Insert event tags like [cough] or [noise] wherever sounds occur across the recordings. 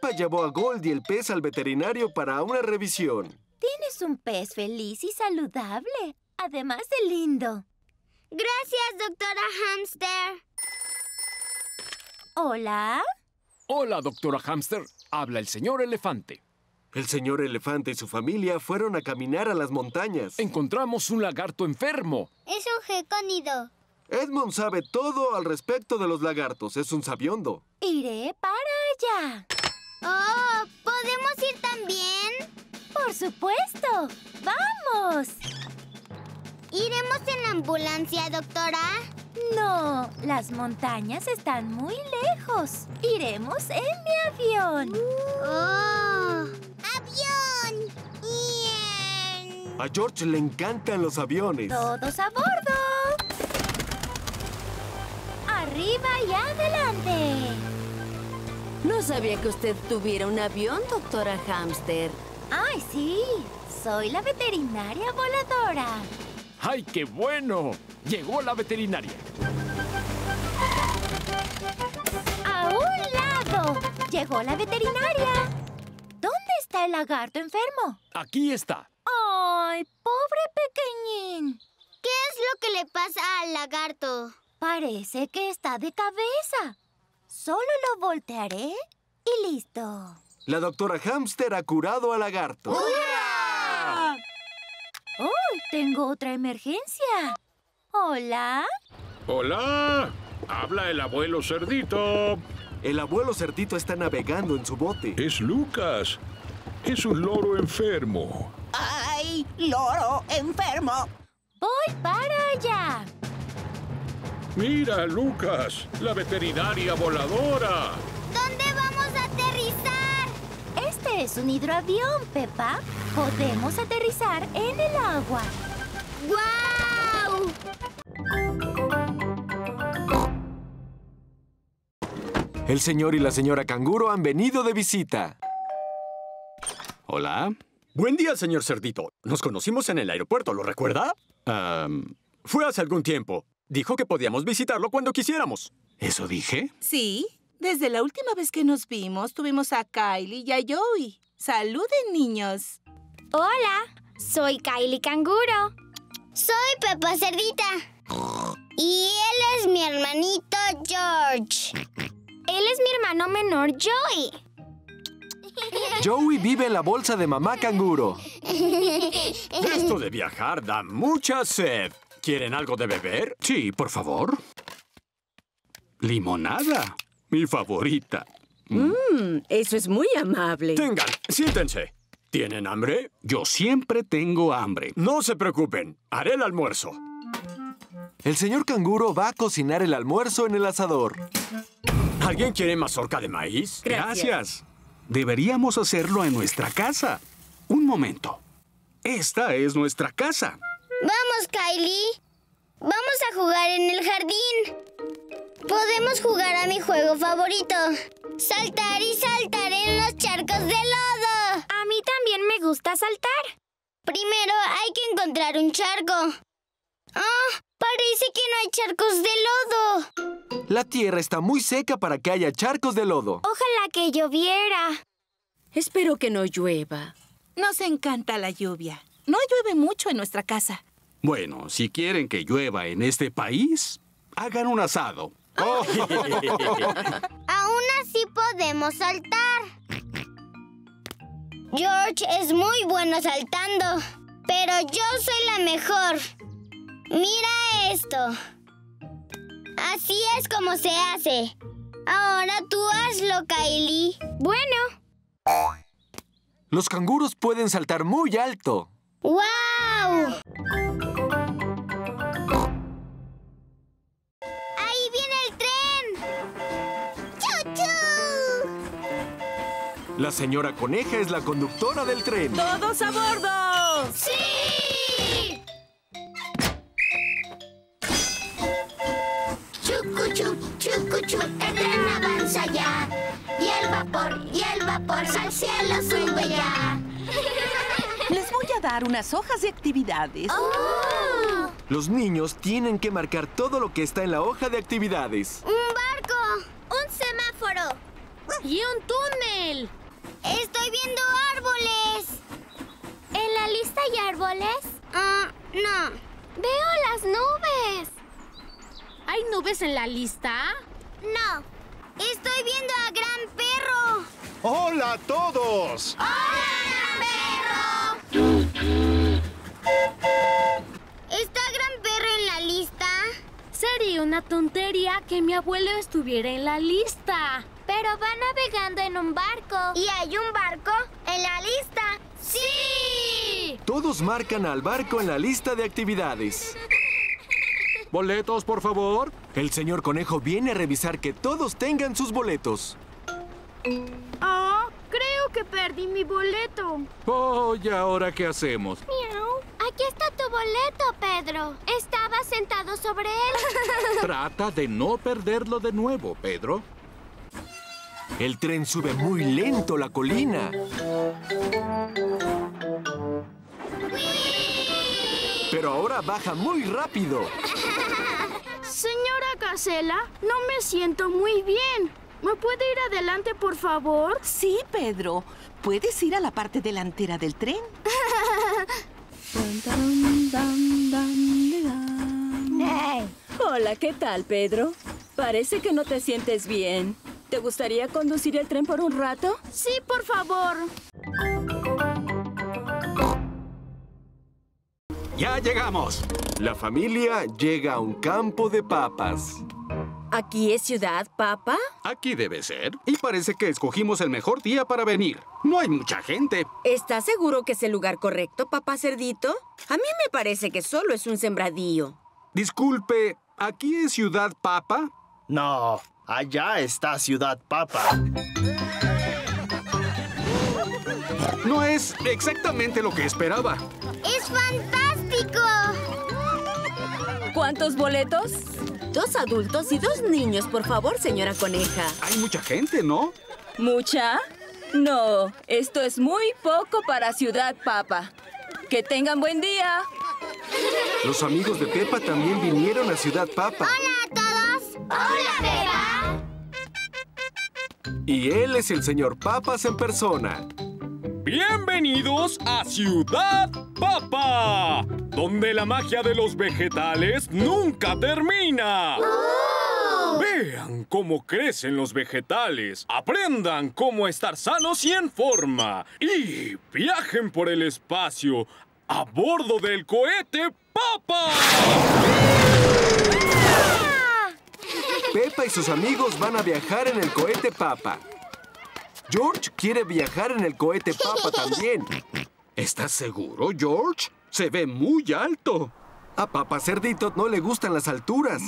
Peppa llevó a Goldie el pez al veterinario para una revisión. Tienes un pez feliz y saludable, además de lindo. Gracias, doctora Hamster. Hola. Hola, doctora Hamster. Habla el señor elefante. El señor elefante y su familia fueron a caminar a las montañas. Encontramos un lagarto enfermo. Es un gecónido. Edmond sabe todo al respecto de los lagartos. Es un sabiondo. Iré para allá. Oh, ¿podemos ir también? Por supuesto. ¡Vamos! ¿Iremos en la ambulancia, doctora? No, las montañas están muy lejos. Iremos en mi avión. ¡Oh! ¡Avión! ¡Bien! A George le encantan los aviones. Todos a bordo. Arriba y adelante. No sabía que usted tuviera un avión, doctora Hamster. Ay, sí. Soy la veterinaria voladora. ¡Ay, qué bueno! Llegó la veterinaria. ¡A un lado! Llegó la veterinaria. ¿Dónde está el lagarto enfermo? Aquí está. ¡Ay, pobre pequeñín! ¿Qué es lo que le pasa al lagarto? Parece que está de cabeza. Solo lo voltearé y listo. La doctora Hamster ha curado al lagarto. ¡Oh! Tengo otra emergencia. ¿Hola? Hola, habla el abuelo cerdito. El abuelo cerdito está navegando en su bote. Es Lucas. Es un loro enfermo. ¡Ay, loro enfermo! Voy para allá. Mira, Lucas, la veterinaria voladora. ¿Dónde vamos a aterrizar? Este es un hidroavión, Peppa. Podemos aterrizar en el agua. ¡Guau! El señor y la señora canguro han venido de visita. Hola. Buen día, señor Cerdito. Nos conocimos en el aeropuerto, ¿lo recuerda? Fue hace algún tiempo. Dijo que podíamos visitarlo cuando quisiéramos. ¿Eso dije? Sí, desde la última vez que nos vimos tuvimos a Kylie y a Joey. ¡Saluden, niños! Hola, soy Kylie Canguro. Soy Pepa Cerdita. Y él es mi hermanito George. Él es mi hermano menor Joey. [laughs] Joey vive en la bolsa de mamá canguro. [laughs] Esto de viajar da mucha sed. ¿Quieren algo de beber? Sí, por favor. Limonada. Mi favorita. Mmm, eso es muy amable. Tengan, siéntense. ¿Tienen hambre? Yo siempre tengo hambre. No se preocupen. Haré el almuerzo. El señor canguro va a cocinar el almuerzo en el asador. ¿Alguien quiere mazorca de maíz? Gracias. Deberíamos hacerlo en nuestra casa. Un momento. Esta es nuestra casa. Vamos, Kylie. Vamos a jugar en el jardín. Podemos jugar a mi juego favorito. Saltar y saltar en los charcos de lodo. A mí también me gusta saltar. Primero hay que encontrar un charco. ¡Ah! parece que no hay charcos de lodo. La tierra está muy seca para que haya charcos de lodo. Ojalá que lloviera. Espero que no llueva. Nos encanta la lluvia. No llueve mucho en nuestra casa. Bueno, si quieren que llueva en este país, hagan un asado. Oh. [laughs] Aún así podemos saltar. George es muy bueno saltando, pero yo soy la mejor. Mira esto. Así es como se hace. Ahora tú hazlo, Kylie. Bueno. Los canguros pueden saltar muy alto. ¡Wow! La señora coneja es la conductora del tren. ¡Todos a bordo! ¡Sí! Chucu, chuc, chucu, chuc, el tren avanza ya. Y el vapor, y el vapor al cielo sube ya. [laughs] Les voy a dar unas hojas de actividades. ¡Oh! Los niños tienen que marcar todo lo que está en la hoja de actividades. ¡Un barco! ¡Un semáforo! ¡Y un túnel! Estoy viendo árboles. ¿En la lista hay árboles? Ah, no. Veo las nubes. ¿Hay nubes en la lista? No. Estoy viendo a Gran Perro. ¡Hola a todos! ¡Hola, Gran Perro! ¿Está Gran Perro en la lista? Sería una tontería que mi abuelo estuviera en la lista. Pero va navegando en un barco. ¿Y hay un barco en la lista? ¡Sí! Todos marcan al barco en la lista de actividades. [laughs] ¿Boletos, por favor? El señor conejo viene a revisar que todos tengan sus boletos. Oh, creo que perdí mi boleto. Oh, ¿y ahora qué hacemos? Miau. Aquí está tu boleto, Pedro. Estaba sentado sobre él. [laughs] Trata de no perderlo de nuevo, Pedro. El tren sube muy lento la colina. Pero ahora baja muy rápido. Señora Casela, no me siento muy bien. ¿Me puede ir adelante, por favor? Sí, Pedro. ¿Puedes ir a la parte delantera del tren? [laughs] Hola, ¿qué tal, Pedro? Parece que no te sientes bien. ¿Te gustaría conducir el tren por un rato? Sí, por favor. ¡Ya llegamos! La familia llega a un campo de papas. ¿Aquí es Ciudad Papa? Aquí debe ser. Y parece que escogimos el mejor día para venir. No hay mucha gente. ¿Estás seguro que es el lugar correcto, papá cerdito? A mí me parece que solo es un sembradío. Disculpe, ¿aquí es Ciudad Papa? No, allá está Ciudad Papa. No es exactamente lo que esperaba. ¡Es fantástico! ¿Cuántos boletos? Dos adultos y dos niños, por favor, señora coneja. Hay mucha gente, ¿no? ¿Mucha? No, esto es muy poco para Ciudad Papa. Que tengan buen día. Los amigos de Pepa también vinieron a Ciudad Papa. ¡Hola a todos! ¡Hola, Beba! Y él es el señor Papas en persona. Bienvenidos a Ciudad Papa, donde la magia de los vegetales nunca termina. Vean cómo crecen los vegetales, aprendan cómo estar sanos y en forma, y viajen por el espacio a bordo del cohete Papa. Pepa y sus amigos van a viajar en el cohete Papa. George quiere viajar en el cohete Papa también. ¿Estás seguro, George? Se ve muy alto. A Papá Cerdito no le gustan las alturas.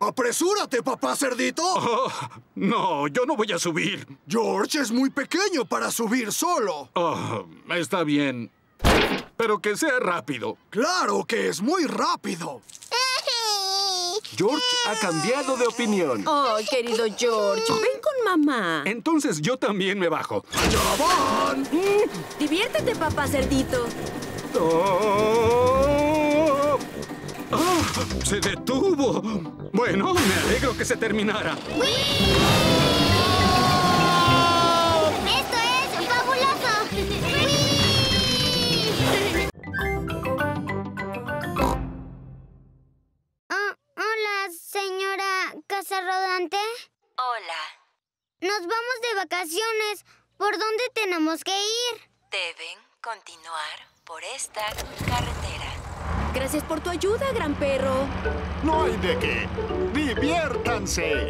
¡Apresúrate, papá cerdito! Oh, no, yo no voy a subir. George es muy pequeño para subir solo. Oh, está bien. Pero que sea rápido. ¡Claro que es muy rápido! George ha cambiado de opinión. Oh, querido George, ven con mamá. Entonces yo también me bajo. ¡Ya van! Diviértete, papá cerdito. ¡Oh! ¡Ah! ¡Se detuvo! Bueno, me alegro que se terminara. ¡Esto Nos vamos de vacaciones. ¿Por dónde tenemos que ir? Deben continuar por esta carretera. Gracias por tu ayuda, gran perro. No hay de qué. ¡Diviértanse!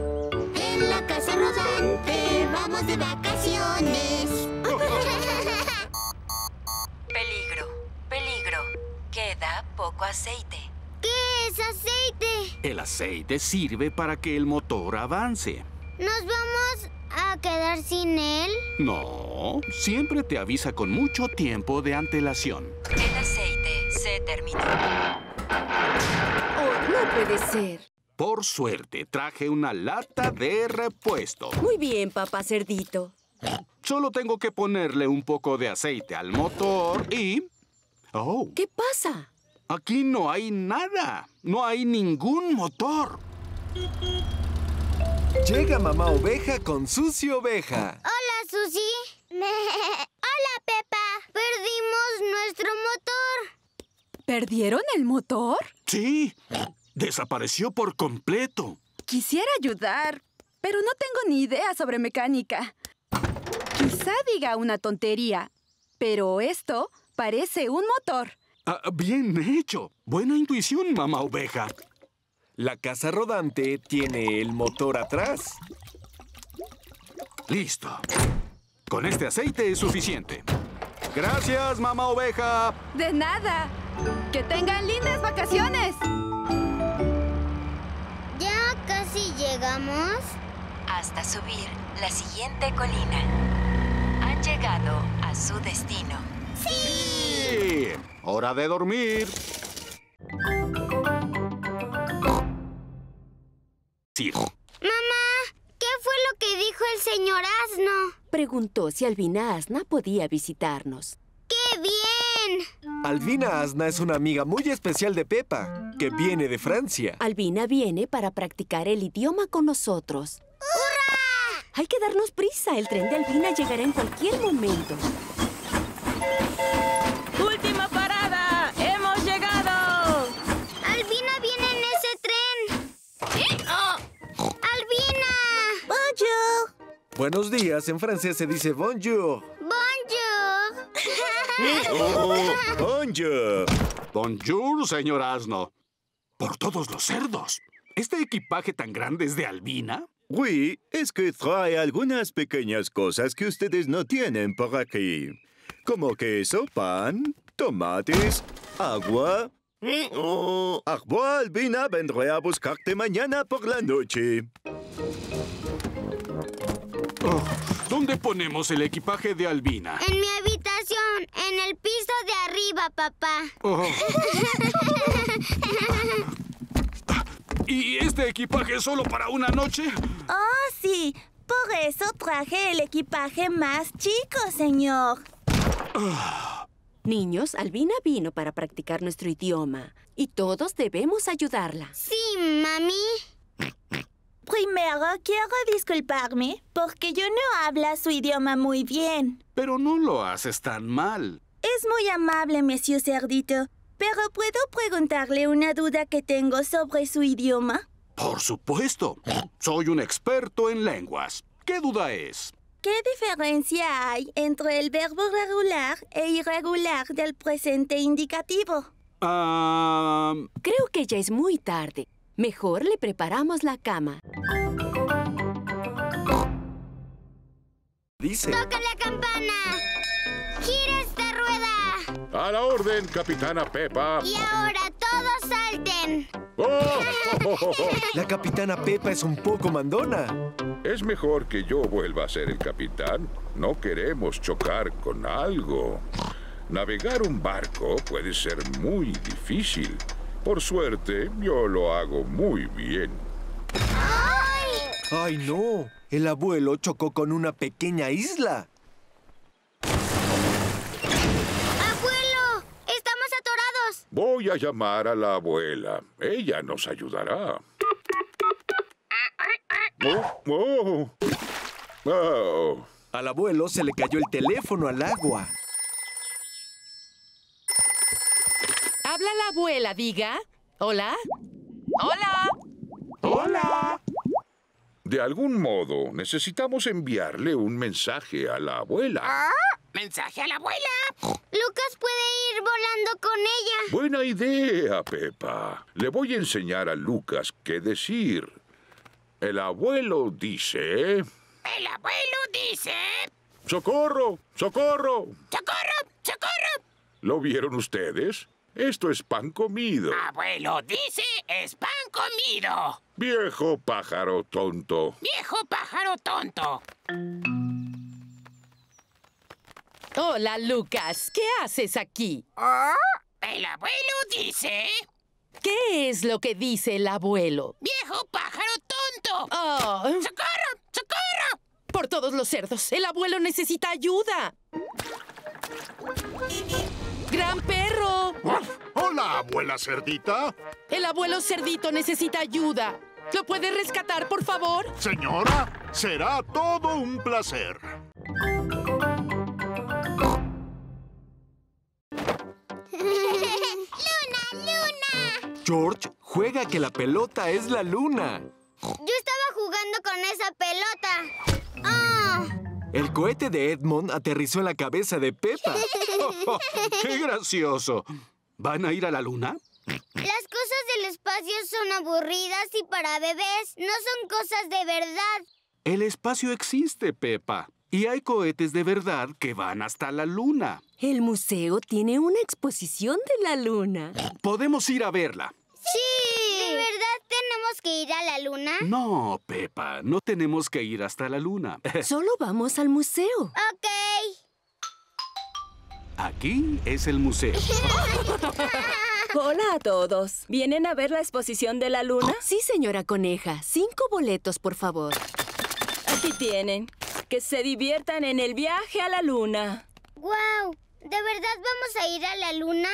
En la Casa Rodante vamos de vacaciones. [laughs] Peligro, peligro. Queda poco aceite. ¿Qué es aceite? El aceite sirve para que el motor avance. ¿Nos vamos a quedar sin él? No, siempre te avisa con mucho tiempo de antelación. El aceite se terminó. Oh, no puede ser. Por suerte, traje una lata de repuesto. Muy bien, papá cerdito. Solo tengo que ponerle un poco de aceite al motor y... ¡Oh! ¿Qué pasa? Aquí no hay nada. No hay ningún motor. Llega mamá oveja con Susi oveja. Hola, Susi. [laughs] Hola, Pepa. Perdimos nuestro motor. ¿Perdieron el motor? Sí, desapareció por completo. Quisiera ayudar, pero no tengo ni idea sobre mecánica. Quizá diga una tontería, pero esto parece un motor. Ah, bien hecho. Buena intuición, mamá oveja. La casa rodante tiene el motor atrás. Listo. Con este aceite es suficiente. Gracias, mamá oveja. De nada. Que tengan lindas vacaciones. Ya casi llegamos. Hasta subir la siguiente colina. Han llegado a su destino. Sí. Hora de dormir. Mamá, ¿qué fue lo que dijo el señor Asno? Preguntó si Albina Asna podía visitarnos. ¡Qué bien! Albina Asna es una amiga muy especial de Pepa, que viene de Francia. Albina viene para practicar el idioma con nosotros. ¡Hurra! Hay que darnos prisa. El tren de Albina llegará en cualquier momento. Buenos días, en francés se dice bonjour. ¡Bonjour! [laughs] Oh, bonjour. Bonjour, señor Asno. Por todos los cerdos. ¿Este equipaje tan grande es de Albina? Oui, es que trae algunas pequeñas cosas que ustedes no tienen por aquí. Como queso, pan, tomates, agua. Oh, agua albina vendré a buscarte mañana por la noche. Oh, ¿Dónde ponemos el equipaje de Albina? En mi habitación, en el piso de arriba, papá. Oh. [laughs] ¿Y este equipaje es solo para una noche? Oh, sí. Por eso traje el equipaje más chico, señor. [sighs] Niños, Albina vino para practicar nuestro idioma y todos debemos ayudarla. Sí, mami. Primero quiero disculparme porque yo no hablo su idioma muy bien. Pero no lo haces tan mal. Es muy amable, Monsieur Cerdito. Pero ¿puedo preguntarle una duda que tengo sobre su idioma? Por supuesto. Soy un experto en lenguas. ¿Qué duda es? ¿Qué diferencia hay entre el verbo regular e irregular del presente indicativo? Ah... Creo que ya es muy tarde. Mejor le preparamos la cama. Dice. ¡Toca la campana! ¡Gira esta rueda! A la orden, capitana Pepa. Y ahora todos salten. ¡Oh! [laughs] La capitana Pepa es un poco mandona. Es mejor que yo vuelva a ser el capitán. No queremos chocar con algo. Navegar un barco puede ser muy difícil. Por suerte, yo lo hago muy bien. ¡Ay, no! El abuelo chocó con una pequeña isla. ¡Abuelo! ¡Estamos atorados! Voy a llamar a la abuela. Ella nos ayudará. Oh, oh. Oh. Al abuelo se le cayó el teléfono al agua. Habla la abuela, diga. Hola. Hola. Hola. De algún modo, necesitamos enviarle un mensaje a la abuela. ¿Mensaje a la abuela? Lucas puede ir volando con ella. Buena idea, Pepa. Le voy a enseñar a Lucas qué decir. El abuelo dice... El abuelo dice... ¡Socorro! ¡Socorro! ¡Socorro! ¡Socorro! ¿Lo vieron ustedes? Esto es pan comido. Abuelo dice es pan comido. Viejo pájaro tonto. Viejo pájaro tonto. Hola, Lucas. ¿Qué haces aquí? Oh, el abuelo dice... ¿Qué es lo que dice el abuelo? ¡Viejo pájaro tonto! Oh. ¡Socorro! ¡Socorro! Por todos los cerdos, el abuelo necesita ayuda. ¡Gran perro! Hola, abuela cerdita. El abuelo cerdito necesita ayuda. ¿Lo puede rescatar, por favor? Señora, será todo un placer. ¡Luna, luna! George juega que la pelota es la luna. Yo estaba jugando con esa pelota. El cohete de Edmond aterrizó en la cabeza de Peppa. [laughs] ¡Qué gracioso! ¿Van a ir a la luna? Las cosas del espacio son aburridas y para bebés no son cosas de verdad. El espacio existe, Peppa. Y hay cohetes de verdad que van hasta la luna. El museo tiene una exposición de la luna. Podemos ir a verla. ¡Sí! ¿De verdad tenemos que ir a la luna? No, Peppa, no tenemos que ir hasta la luna. [laughs] Solo vamos al museo. Ok. Aquí es el museo. [laughs] Hola a todos. ¿Vienen a ver la exposición de la luna? [gasps] Sí, señora coneja. Cinco boletos, por favor. Aquí tienen. Que se diviertan en el viaje a la luna. ¡Guau! ¿De verdad vamos a ir a la luna?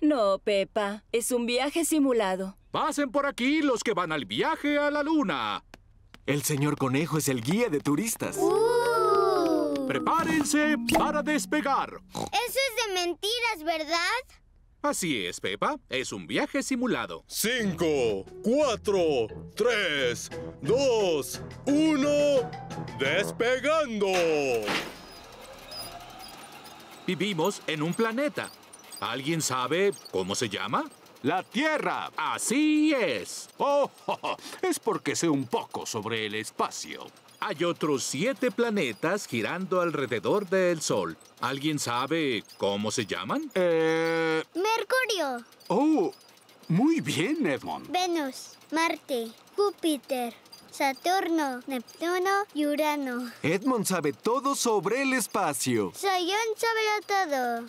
No, Pepa. Es un viaje simulado. Pasen por aquí los que van al viaje a la luna. El señor conejo es el guía de turistas. Uh. Prepárense para despegar. Eso es de mentiras, ¿verdad? Así es, Pepa. Es un viaje simulado. Cinco, cuatro, tres, dos, uno. ¡Despegando! Vivimos en un planeta. ¿Alguien sabe cómo se llama? La Tierra. Así es. Oh, es porque sé un poco sobre el espacio. Hay otros siete planetas girando alrededor del Sol. ¿Alguien sabe cómo se llaman? Eh... Mercurio. Oh, muy bien, Edmond. Venus, Marte, Júpiter, Saturno, Neptuno y Urano. Edmond sabe todo sobre el espacio. Soy un sobre todo.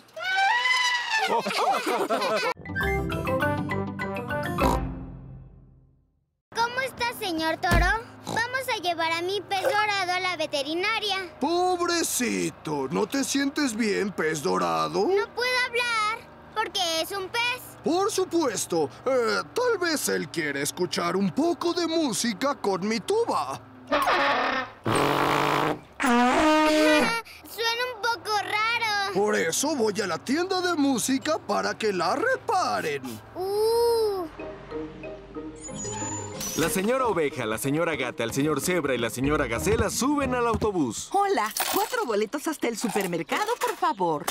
Señor Toro? Vamos a llevar a mi pez dorado a la veterinaria. Pobrecito, ¿no te sientes bien, pez dorado? No puedo hablar porque es un pez. Por supuesto. Eh, tal vez él quiere escuchar un poco de música con mi tuba. [laughs] Suena un poco raro. Por eso voy a la tienda de música para que la reparen. Uh. La señora oveja, la señora gata, el señor cebra y la señora gacela suben al autobús. Hola, cuatro boletos hasta el supermercado, por favor.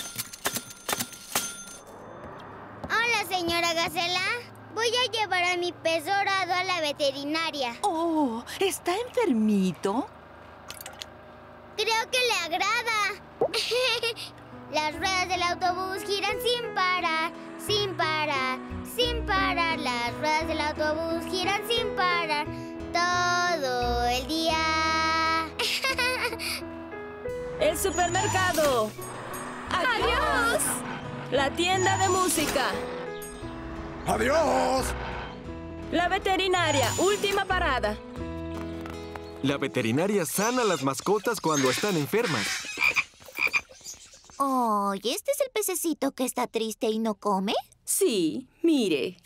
Hola, señora gacela. Voy a llevar a mi pez dorado a la veterinaria. Oh, ¿está enfermito? Creo que le agrada. [laughs] Las ruedas del autobús giran sin parar, sin parar, sin parar. Las ruedas del autobús giran sin parar todo el día. [laughs] ¡El supermercado! ¡Adiós! La tienda de música. ¡Adiós! La veterinaria, última parada. La veterinaria sana a las mascotas cuando están enfermas. Oh, ¿y este es el pececito que está triste y no come? Sí, mire.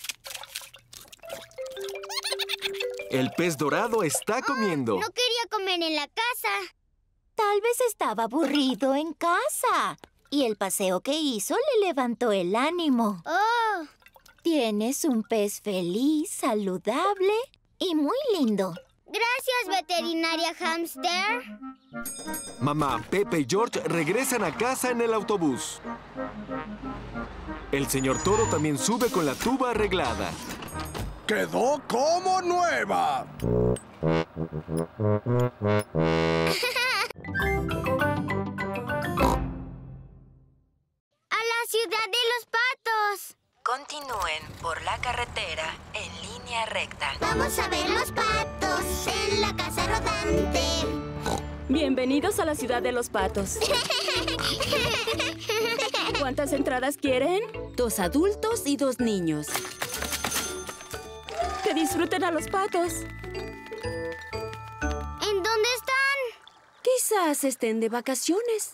El pez dorado está comiendo. No quería comer en la casa. Tal vez estaba aburrido en casa. Y el paseo que hizo le levantó el ánimo. Oh. Tienes un pez feliz, saludable y muy lindo. Gracias, veterinaria hamster. Mamá, Pepe y George regresan a casa en el autobús. El señor Toro también sube con la tuba arreglada. ¡Quedó como nueva! ¡A la ciudad de los patos! Continúen por la carretera en línea recta. Vamos a ver los patos en la casa rodante. Bienvenidos a la ciudad de los patos. [laughs] ¿Cuántas entradas quieren? Dos adultos y dos niños. Que disfruten a los patos. ¿En dónde están? Quizás estén de vacaciones.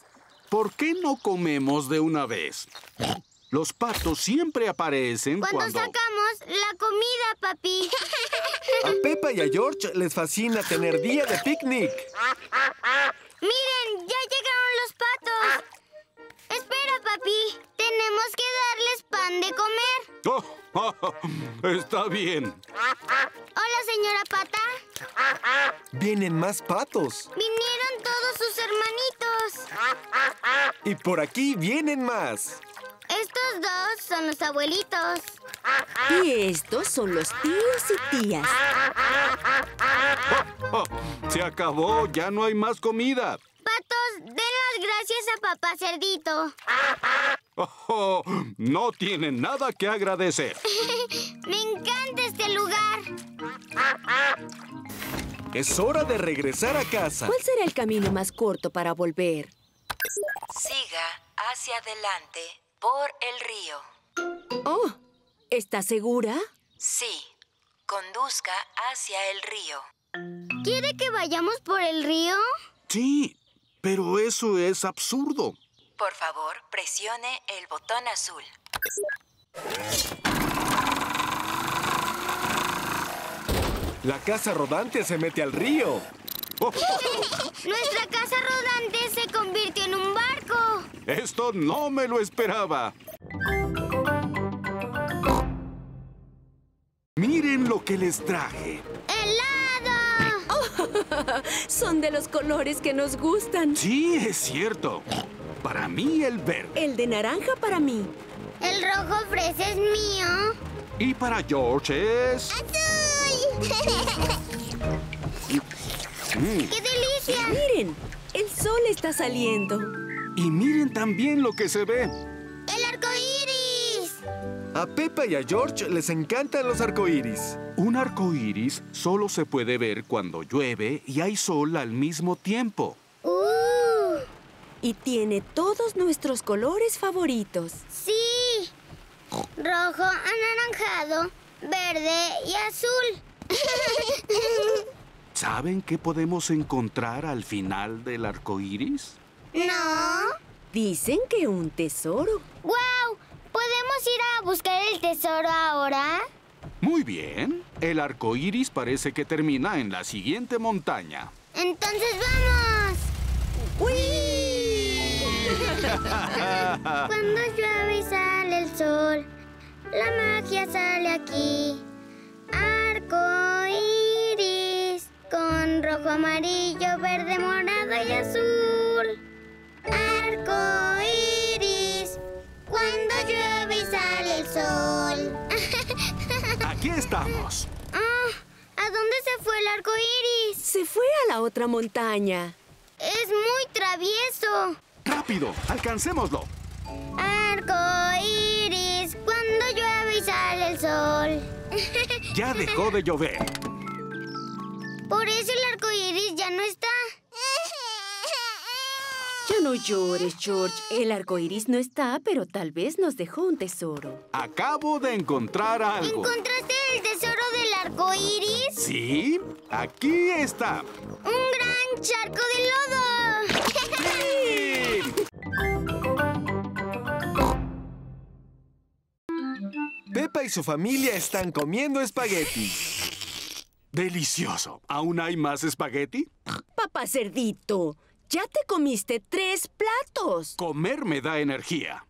¿Por qué no comemos de una vez? Los patos siempre aparecen Cuando, cuando... sacamos la comida, papi. A Peppa y a George les fascina tener día de picnic. De comer. Oh, [laughs] está bien. Hola, señora Pata. Vienen más patos. Vinieron todos sus hermanitos. Y por aquí vienen más. Estos dos son los abuelitos. Y estos son los tíos y tías. Oh, se acabó, ya no hay más comida. Patos, den las gracias a papá cerdito. Oh, [laughs] no tienen nada que agradecer. [laughs] Me encanta este lugar. Es hora de regresar a casa. ¿Cuál será el camino más corto para volver? Siga hacia adelante por el río. Oh, ¿estás segura? Sí, conduzca hacia el río. ¿Quiere que vayamos por el río? Sí, pero eso es absurdo. Por favor, presione el botón azul. La casa rodante se mete al río. [laughs] Nuestra casa rodante se convirtió en un barco. Esto no me lo esperaba. Miren lo que les traje. ¡Helado! [laughs] Son de los colores que nos gustan. Sí, es cierto. Para mí el verde. El de naranja para mí. El rojo fresa es mío. Y para George es... [laughs] Mm. ¡Qué delicia! Miren, el sol está saliendo. Y miren también lo que se ve. ¡El arco iris! A Peppa y a George les encantan los arcoíris. Un arco iris solo se puede ver cuando llueve y hay sol al mismo tiempo. ¡Uh! Y tiene todos nuestros colores favoritos. ¡Sí! Rojo, anaranjado, verde y azul. [laughs] ¿Saben qué podemos encontrar al final del arco iris? ¿No? Dicen que un tesoro. ¡Guau! ¿Podemos ir a buscar el tesoro ahora? Muy bien. El arco iris parece que termina en la siguiente montaña. Entonces vamos. [laughs] Cuando llueve y sale el sol, la magia sale aquí. Arco iris con rojo, amarillo, verde, morado y azul. Arco iris cuando llueve y sale el sol. Aquí estamos. Ah, ¿A dónde se fue el arco iris? Se fue a la otra montaña. Es muy travieso. ¡Rápido! ¡Alcancémoslo! Arco iris cuando llueve y sale el sol. Ya dejó de llover. Por eso el arco iris ya no está. Ya no llores, George. El arco iris no está, pero tal vez nos dejó un tesoro. Acabo de encontrar algo. ¿Encontraste el tesoro del arco iris? ¿Sí? Aquí está. ¡Un gran charco de lodo! Peppa y su familia están comiendo espagueti. Delicioso. ¿Aún hay más espagueti? Papá cerdito, ya te comiste tres platos. Comer me da energía.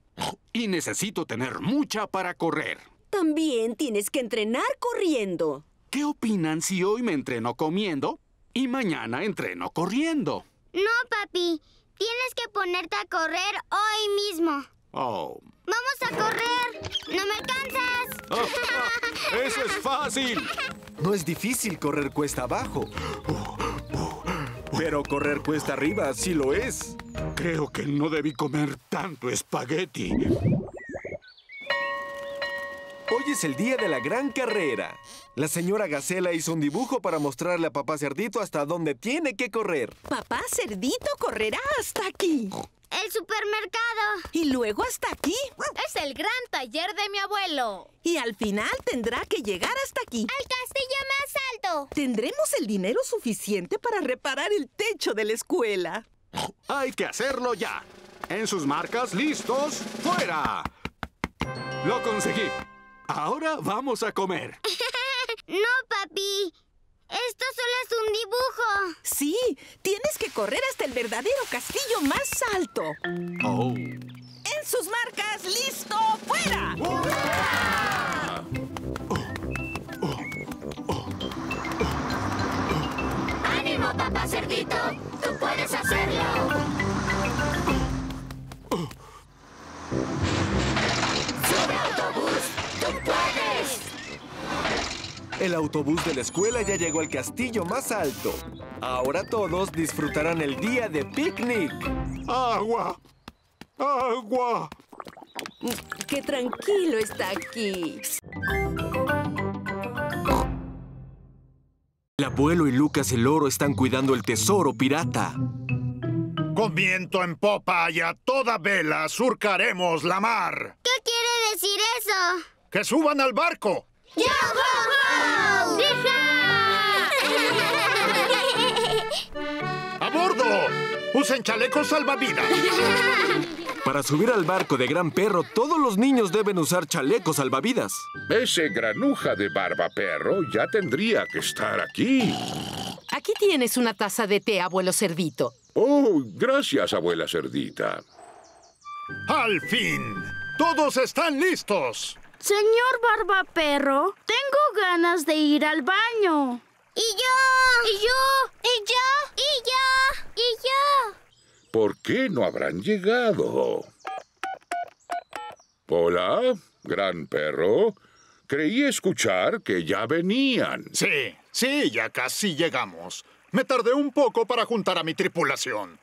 Y necesito tener mucha para correr. También tienes que entrenar corriendo. ¿Qué opinan si hoy me entreno comiendo y mañana entreno corriendo? No, papi. Tienes que ponerte a correr hoy mismo. Oh. ¡Vamos a correr! ¡No me alcanzas! ¡Eso es fácil! [laughs] No es difícil correr cuesta abajo. Pero correr cuesta arriba sí lo es. Creo que no debí comer tanto espagueti. Hoy es el día de la gran carrera. La señora Gacela hizo un dibujo para mostrarle a papá Cerdito hasta dónde tiene que correr. Papá Cerdito correrá hasta aquí. ¡El supermercado! Y luego hasta aquí. Es el gran taller de mi abuelo. Y al final tendrá que llegar hasta aquí. ¡Al castillo más alto! Tendremos el dinero suficiente para reparar el techo de la escuela. Hay que hacerlo ya. En sus marcas, listos, fuera. Lo conseguí. Ahora vamos a comer. [laughs] no, papi. Esto solo es un dibujo. Sí, tienes que correr hasta el verdadero castillo más alto. Oh. En sus marcas, listo, fuera. ¡Ánimo, papá cerdito! ¡Tú puedes hacerlo! ¡Sube autobús! El autobús de la escuela ya llegó al castillo más alto. Ahora todos disfrutarán el día de picnic. ¡Agua! ¡Agua! ¡Qué tranquilo está aquí! El abuelo y Lucas el oro están cuidando el tesoro pirata. Con viento en popa y a toda vela surcaremos la mar. ¿Qué quiere decir eso? ¡Que suban al barco! ¡Yo, ho, ho! ¡A bordo! ¡Usen chalecos salvavidas! [laughs] Para subir al barco de Gran Perro, todos los niños deben usar chalecos salvavidas. Ese granuja de barba perro ya tendría que estar aquí. Aquí tienes una taza de té, abuelo cerdito. Oh, gracias, abuela cerdita. ¡Al fin! ¡Todos están listos! Señor Barbaperro, tengo ganas de ir al baño. ¡Y yo! ¡Y yo! ¡Y yo! ¡Y yo! ¡Y yo! ¿Por qué no habrán llegado? Hola, gran perro. Creí escuchar que ya venían. Sí, sí, ya casi llegamos. Me tardé un poco para juntar a mi tripulación.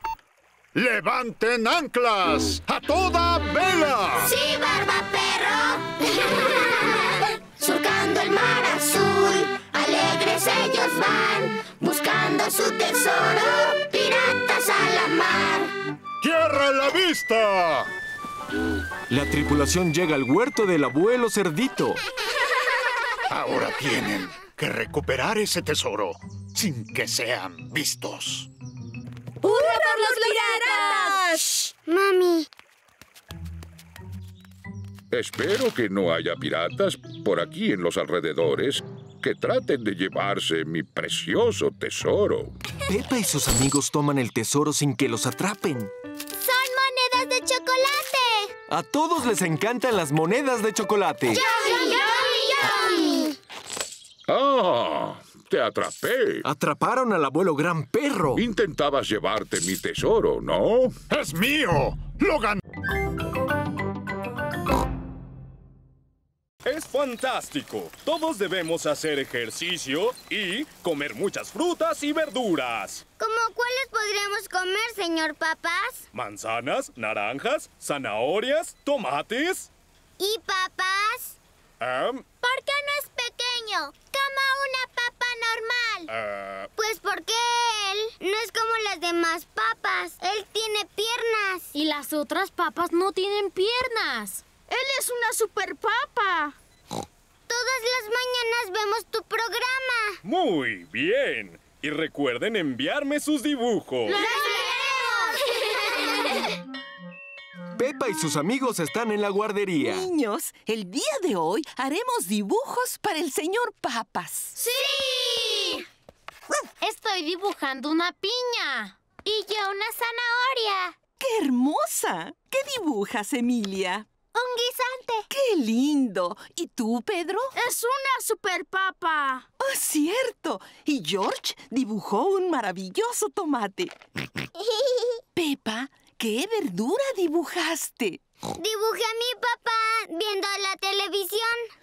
¡Levanten anclas! ¡A toda vela! ¡Sí, barba perro! [laughs] Surcando el mar azul, alegres ellos van, buscando su tesoro, piratas a la mar. ¡Tierra a la vista! La tripulación llega al huerto del abuelo cerdito. Ahora tienen que recuperar ese tesoro sin que sean vistos. ¡Hurra los piratas! Mami. Espero que no haya piratas por aquí en los alrededores que traten de llevarse mi precioso tesoro. Pepa y sus amigos toman el tesoro sin que los atrapen. ¡Son monedas de chocolate! A todos les encantan las monedas de chocolate. ¡Yummy, Te atrapé. Atraparon al abuelo gran perro. Intentabas llevarte mi tesoro, ¿no? ¡Es mío! ¡Lo gané! Es fantástico. Todos debemos hacer ejercicio y comer muchas frutas y verduras. ¿Cómo cuáles podríamos comer, señor Papas? Manzanas, naranjas, zanahorias, tomates. ¿Y papas? Am, ¿Por qué no es pequeño? Como una papa normal. ah, Pues porque él no es como las demás papas. Él tiene piernas. Y las otras papas no tienen piernas. Él es una super papa. Todas las mañanas vemos tu programa. muy bien. Y recuerden enviarme sus dibujos. Pepa y sus amigos están en la guardería. Niños, el día de hoy haremos dibujos para el señor Papas. ¡Sí! Estoy dibujando una piña. Y yo una zanahoria. ¡Qué hermosa! ¿Qué dibujas, Emilia? Un guisante. ¡Qué lindo! ¿Y tú, Pedro? Es una super papa. ¡Oh, cierto! Y George dibujó un maravilloso tomate. [laughs] Pepa, ¿qué verdura dibujaste? Dibujé a mi papá viendo la televisión.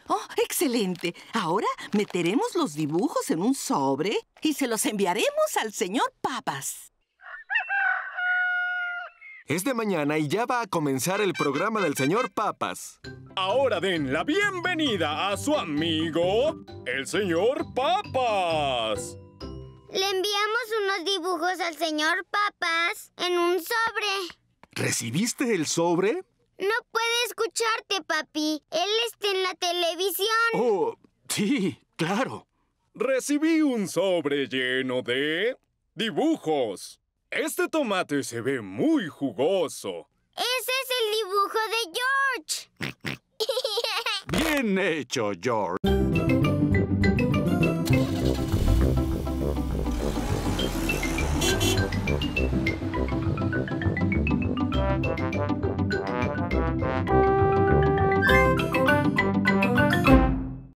¡Oh, excelente! Ahora meteremos los dibujos en un sobre y se los enviaremos al señor Papas. Es de mañana y ya va a comenzar el programa del señor Papas. Ahora den la bienvenida a su amigo, el señor Papas. Le enviamos unos dibujos al señor Papas en un sobre. ¿Recibiste el sobre? No puede escucharte, papi. Él está en la televisión. Oh, sí, claro. Recibí un sobre lleno de dibujos. Este tomate se ve muy jugoso. Ese es el dibujo de George. [laughs] Bien hecho, George.